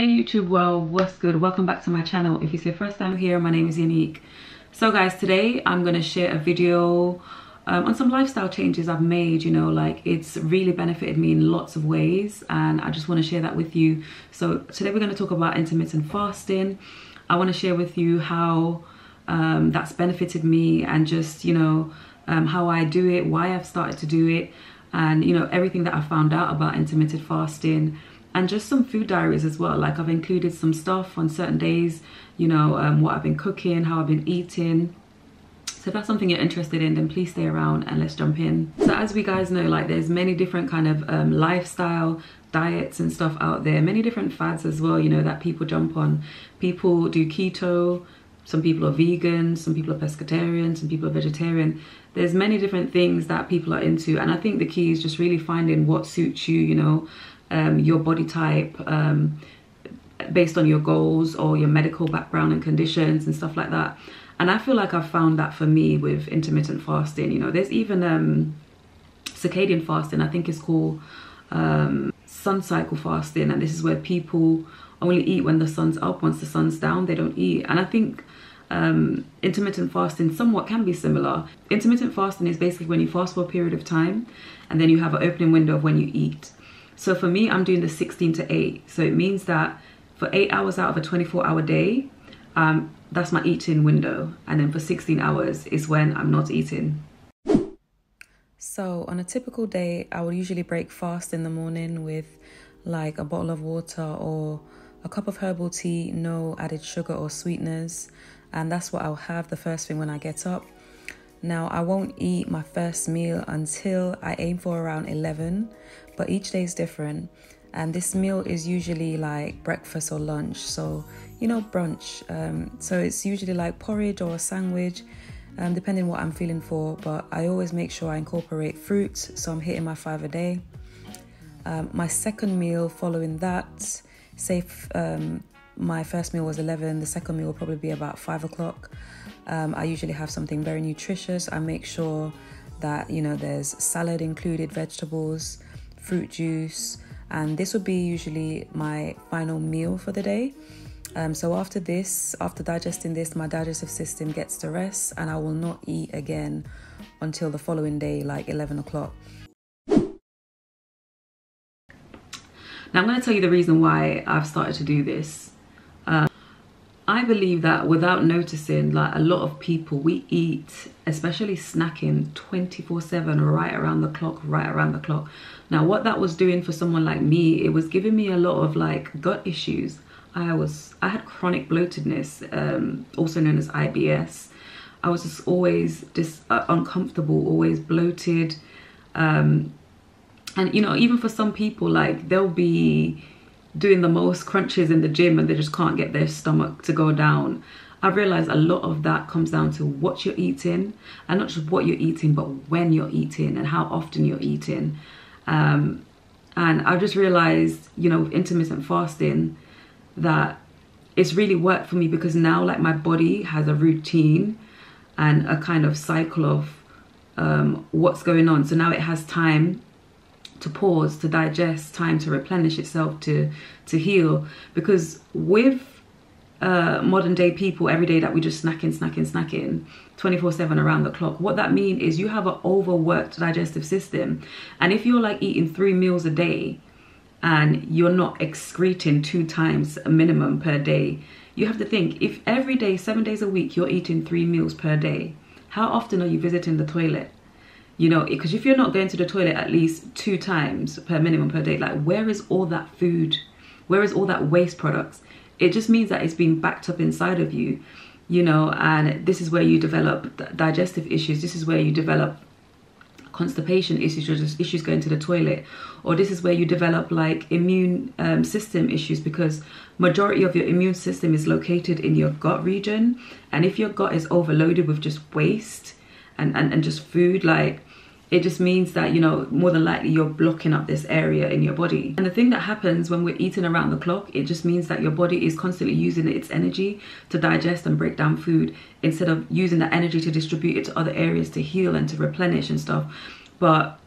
Hey YouTube world, what's good? Welcome back to my channel. If it's your first time here, my name is Yanique. So guys, today I'm gonna share a video um, on some lifestyle changes I've made, you know, like it's really benefited me in lots of ways and I just wanna share that with you. So today we're gonna talk about intermittent fasting. I wanna share with you how um, that's benefited me and just, you know, um, how I do it, why I've started to do it and, you know, everything that I found out about intermittent fasting and just some food diaries as well. Like i've included some stuff on certain days you know um, what i've been cooking how i've been eating. So if that's something you're interested in then please stay around and let's jump in. So as we guys know like there's many different kind of um, lifestyle diets and stuff out there many different fads as well you know that people jump on. People do keto some people are vegan some people are pescatarian some people are vegetarian. There's many different things that people are into and i think the key is just really finding what suits you you know um, your body type um, based on your goals or your medical background and conditions and stuff like that. And I feel like I've found that for me with intermittent fasting. You know, there's even um, circadian fasting, I think it's called um, sun cycle fasting. And this is where people only eat when the sun's up. Once the sun's down, they don't eat. And I think um, intermittent fasting somewhat can be similar. Intermittent fasting is basically when you fast for a period of time and then you have an opening window of when you eat. So for me, I'm doing the 16 to 8. So it means that for 8 hours out of a 24 hour day, um, that's my eating window. And then for 16 hours is when I'm not eating. So on a typical day, I would usually break fast in the morning with like a bottle of water or a cup of herbal tea, no added sugar or sweeteners. And that's what I'll have the first thing when I get up. Now, I won't eat my first meal until I aim for around 11 but each day is different. And this meal is usually like breakfast or lunch, so you know, brunch. Um, so it's usually like porridge or a sandwich, um, depending what I'm feeling for. But I always make sure I incorporate fruits, so I'm hitting my five a day. Um, my second meal following that, say um, my first meal was 11, the second meal will probably be about 5 o'clock. Um, I usually have something very nutritious. I make sure that, you know, there's salad included, vegetables, fruit juice, and this would be usually my final meal for the day. Um, so after this, after digesting this, my digestive system gets to rest, and I will not eat again until the following day, like 11 o'clock. Now I'm going to tell you the reason why I've started to do this. I believe that without noticing, like a lot of people, we eat, especially snacking 24 7, right around the clock, right around the clock. Now, what that was doing for someone like me, it was giving me a lot of like gut issues. I was, I had chronic bloatedness, um, also known as IBS. I was just always just uh, uncomfortable, always bloated. Um, and you know, even for some people, like they'll be doing the most crunches in the gym and they just can't get their stomach to go down. I've realized a lot of that comes down to what you're eating and not just what you're eating, but when you're eating and how often you're eating. Um, and I've just realized, you know, with intermittent fasting, that it's really worked for me because now, like, my body has a routine and a kind of cycle of um, what's going on. So now it has time to pause, to digest, time to replenish itself, to to heal. Because with uh, modern day people, every day that we just snacking, snacking, snacking, 24 7 around the clock, what that means is you have an overworked digestive system. And if you're like eating three meals a day and you're not excreting two times a minimum per day, you have to think if every day, seven days a week, you're eating three meals per day, how often are you visiting the toilet? You know because if you're not going to the toilet at least two times per minimum per day like where is all that food? Where is all that waste products? It just means that it's being backed up inside of you you know and this is where you develop digestive issues. This is where you develop constipation issues or just issues going to the toilet. Or this is where you develop like immune um, system issues because majority of your immune system is located in your gut region. And if your gut is overloaded with just waste and, and, and just food like it just means that you know more than likely you're blocking up this area in your body and the thing that happens when we're eating around the clock it just means that your body is constantly using its energy to digest and break down food instead of using that energy to distribute it to other areas to heal and to replenish and stuff but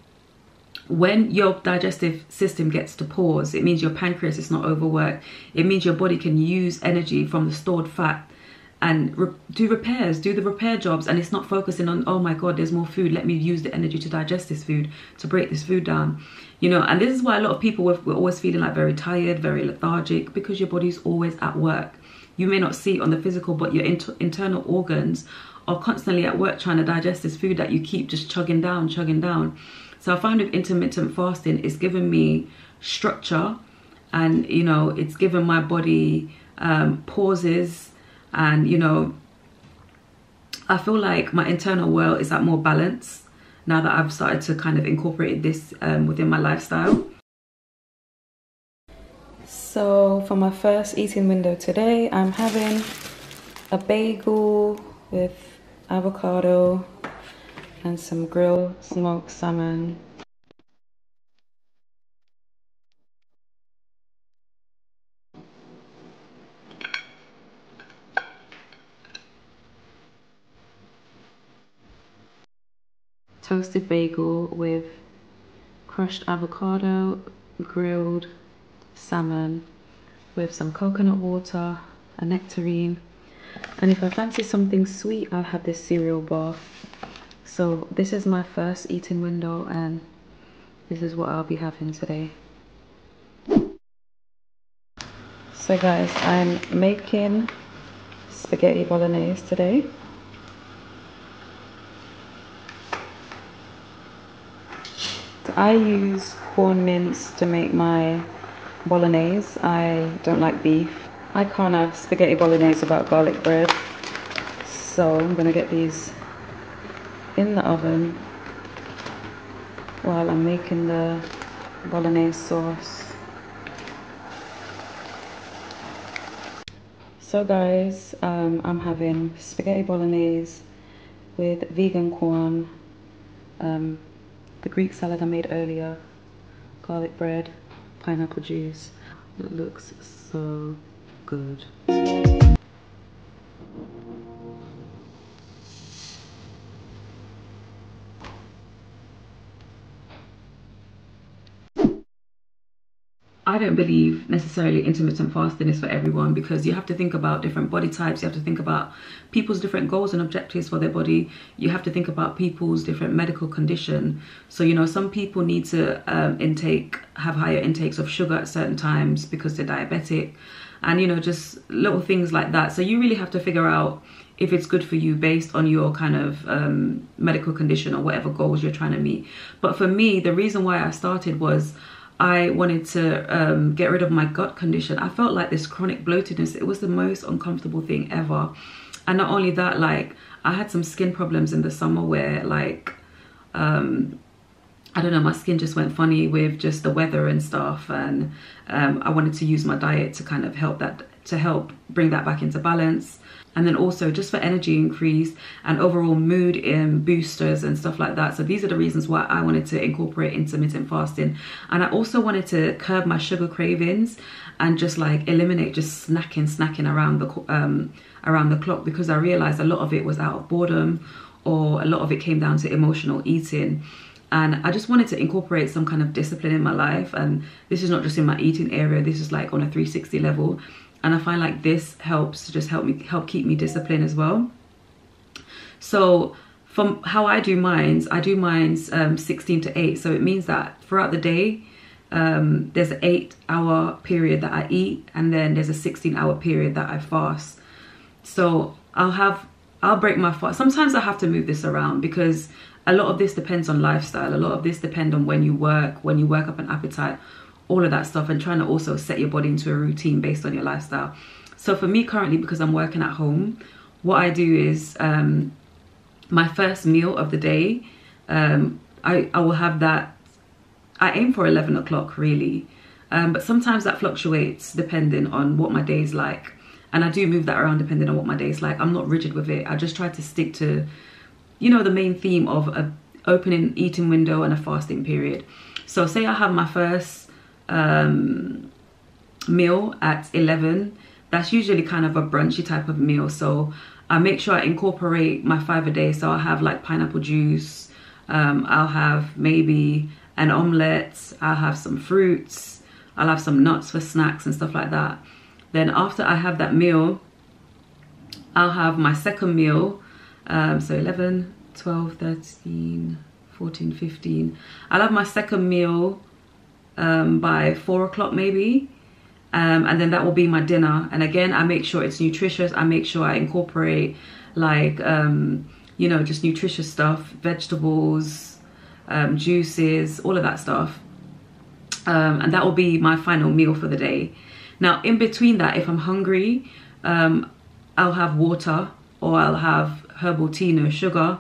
when your digestive system gets to pause, it means your pancreas is not overworked. It means your body can use energy from the stored fat and re do repairs, do the repair jobs, and it's not focusing on, oh my God, there's more food. Let me use the energy to digest this food, to break this food down. You know, and this is why a lot of people were, were always feeling like very tired, very lethargic, because your body's always at work. You may not see it on the physical, but your inter internal organs are constantly at work trying to digest this food that you keep just chugging down, chugging down. So I find with intermittent fasting, it's given me structure and, you know, it's given my body um, pauses and, you know, I feel like my internal world is at more balance now that I've started to kind of incorporate this um, within my lifestyle. So for my first eating window today, I'm having a bagel with avocado and some grilled smoked salmon. Toasted bagel with crushed avocado, grilled salmon with some coconut water, a nectarine. And if I fancy something sweet, I'll have this cereal bar. So this is my first eating window and this is what I'll be having today. So guys, I'm making spaghetti bolognese today. I use Quorn mince to make my bolognese. I don't like beef. I can't have spaghetti bolognese without garlic bread. So I'm gonna get these in the oven while I'm making the bolognese sauce. So guys, um, I'm having spaghetti bolognese with vegan Quorn, um, the Greek salad I made earlier, garlic bread, pineapple juice. It looks so good. I don't believe necessarily intermittent fasting is for everyone because you have to think about different body types. You have to think about people's different goals and objectives for their body. You have to think about people's different medical condition. So, you know, some people need to um, intake, have higher intakes of sugar at certain times because they're diabetic and, you know, just little things like that. So you really have to figure out if it's good for you based on your kind of um, medical condition or whatever goals you're trying to meet. But for me, the reason why I started was I wanted to um, get rid of my gut condition. I felt like this chronic bloatedness, it was the most uncomfortable thing ever. And not only that, like I had some skin problems in the summer where like, um, I don't know, my skin just went funny with just the weather and stuff. And um, I wanted to use my diet to kind of help that, to help bring that back into balance. And then also just for energy increase and overall mood in boosters and stuff like that. So these are the reasons why i wanted to incorporate intermittent fasting. And i also wanted to curb my sugar cravings and just like eliminate just snacking snacking around the um around the clock because i realized a lot of it was out of boredom or a lot of it came down to emotional eating. And I just wanted to incorporate some kind of discipline in my life. And this is not just in my eating area. This is like on a 360 level and I find like this helps to just help me help keep me disciplined as well. So from how I do mines I do mines um, 16 to 8 so it means that throughout the day um, there's an 8 hour period that I eat and then there's a 16 hour period that I fast. So I'll have I'll break my fast. Sometimes I have to move this around because a lot of this depends on lifestyle. A lot of this depends on when you work when you work up an appetite all of that stuff and trying to also set your body into a routine based on your lifestyle. So for me currently, because I'm working at home, what I do is um, my first meal of the day, um, I, I will have that, I aim for 11 o'clock really. Um, but sometimes that fluctuates depending on what my day is like. And I do move that around depending on what my day is like. I'm not rigid with it. I just try to stick to, you know, the main theme of a opening eating window and a fasting period. So say I have my first um, meal at 11 that's usually kind of a brunchy type of meal so I make sure I incorporate my five a day so I'll have like pineapple juice um, I'll have maybe an omelette, I'll have some fruits, I'll have some nuts for snacks and stuff like that. Then after I have that meal, I'll have my second meal, um, so 11, 12, 13, 14, 15. I'll have my second meal um, by four o'clock maybe. Um, and then that will be my dinner. And again, I make sure it's nutritious. I make sure I incorporate like, um, you know, just nutritious stuff, vegetables, um, juices, all of that stuff. Um, and that will be my final meal for the day. Now, in between that, if I'm hungry, um, I'll have water or I'll have herbal tea, no sugar.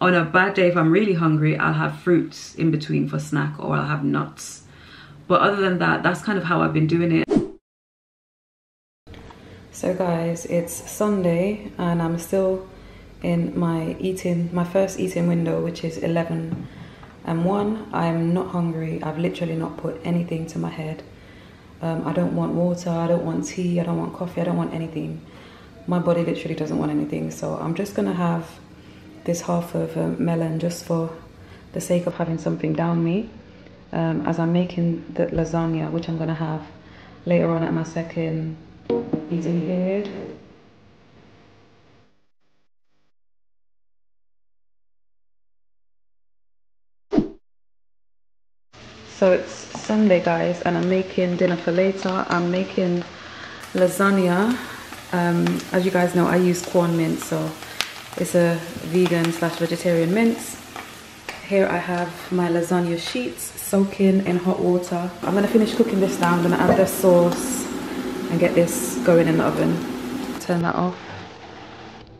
On a bad day, if I'm really hungry, I'll have fruits in between for snack or I'll have nuts. But other than that, that's kind of how I've been doing it. So guys, it's Sunday and I'm still in my eating, my first eating window, which is 11 and 1. I'm not hungry. I've literally not put anything to my head. Um, I don't want water, I don't want tea, I don't want coffee, I don't want anything. My body literally doesn't want anything. So I'm just gonna have this half of a melon just for the sake of having something down me um, as I'm making the lasagna, which I'm gonna have later on at my second eating period. So it's Sunday guys and I'm making dinner for later. I'm making lasagna. Um, as you guys know I use Quorn mince so it's a vegan slash vegetarian mince. Here I have my lasagna sheets soaking in hot water. I'm gonna finish cooking this now. I'm gonna add the sauce and get this going in the oven. Turn that off.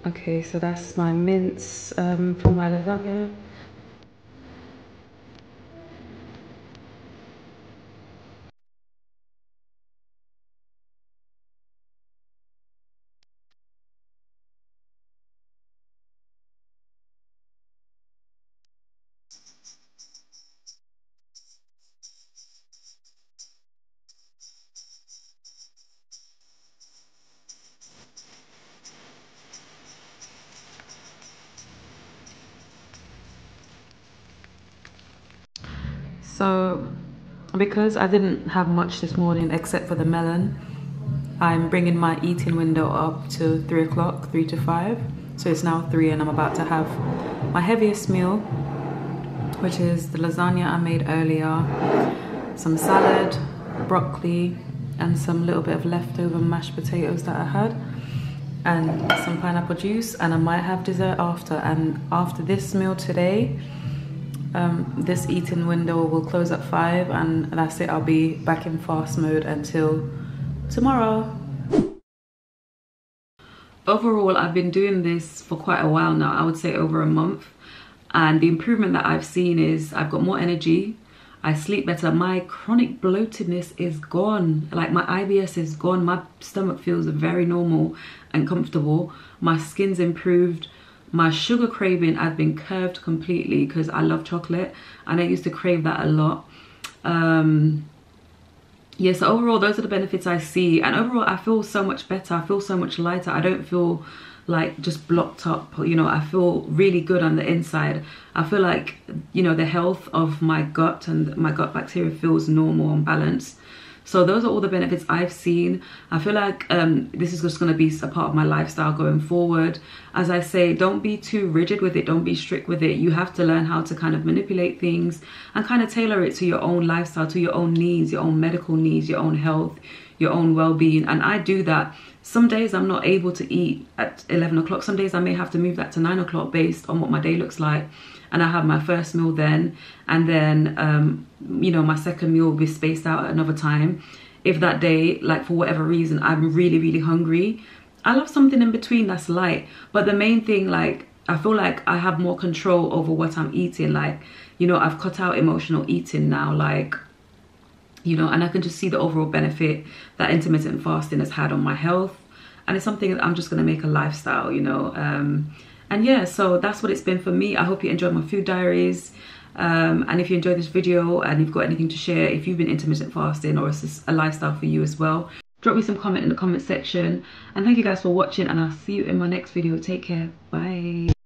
Okay, so that's my mince um, for my lasagna. So because I didn't have much this morning except for the melon, I'm bringing my eating window up to three o'clock, three to five. So it's now three and I'm about to have my heaviest meal, which is the lasagna I made earlier, some salad, broccoli, and some little bit of leftover mashed potatoes that I had and some pineapple juice and I might have dessert after and after this meal today um, this eating window will close at 5 and that's it. I'll be back in fast mode until tomorrow. Overall, I've been doing this for quite a while now. I would say over a month. And the improvement that I've seen is I've got more energy. I sleep better. My chronic bloatedness is gone. Like my IBS is gone. My stomach feels very normal and comfortable. My skin's improved my sugar craving has been curved completely because I love chocolate and I used to crave that a lot. Um, yeah, so overall, those are the benefits I see. And overall, I feel so much better. I feel so much lighter. I don't feel like just blocked up you know i feel really good on the inside i feel like you know the health of my gut and my gut bacteria feels normal and balanced so those are all the benefits I've seen. I feel like um, this is just going to be a part of my lifestyle going forward. As I say, don't be too rigid with it. Don't be strict with it. You have to learn how to kind of manipulate things and kind of tailor it to your own lifestyle, to your own needs, your own medical needs, your own health, your own well-being. And I do that. Some days I'm not able to eat at 11 o'clock. Some days I may have to move that to 9 o'clock based on what my day looks like and I have my first meal then. And then um, you know my second meal will be spaced out at another time. If that day like for whatever reason I'm really really hungry I love something in between that's light. But the main thing like I feel like I have more control over what I'm eating. Like you know I've cut out emotional eating now like you know and I can just see the overall benefit that intermittent fasting has had on my health. And it's something that I'm just going to make a lifestyle you know um, and yeah so that's what it's been for me. I hope you enjoyed my food diaries. Um, and if you enjoyed this video and you've got anything to share if you've been intermittent fasting or it's a lifestyle for you as well drop me some comment in the comment section. And thank you guys for watching and i'll see you in my next video. Take care. Bye